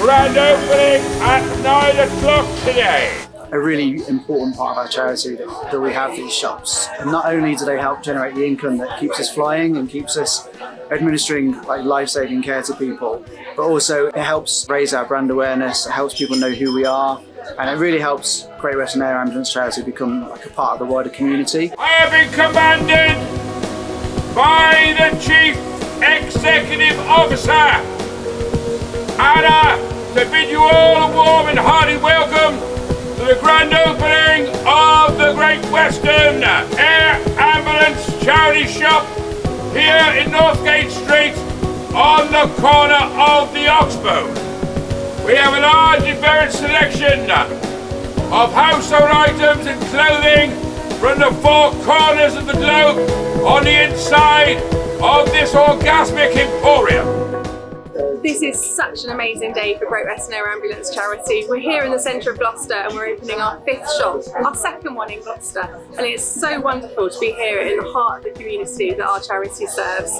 grand opening at 9 o'clock today. A really important part of our charity that, that we have these shops. And not only do they help generate the income that keeps us flying and keeps us administering like life-saving care to people, but also it helps raise our brand awareness, it helps people know who we are, and it really helps Great Western Air Ambulance Charity become like a part of the wider community. I have been commanded by the Chief Executive Officer, and hearty welcome to the grand opening of the Great Western Air Ambulance Charity Shop here in Northgate Street on the corner of the Oxbode. We have a large and varied selection of household items and clothing from the four corners of the globe on the inside of this orgasmic emporium. This is such an amazing day for Great Western Air Ambulance Charity. We're here in the centre of Gloucester and we're opening our fifth shop, our second one in Gloucester. And it's so wonderful to be here in the heart of the community that our charity serves.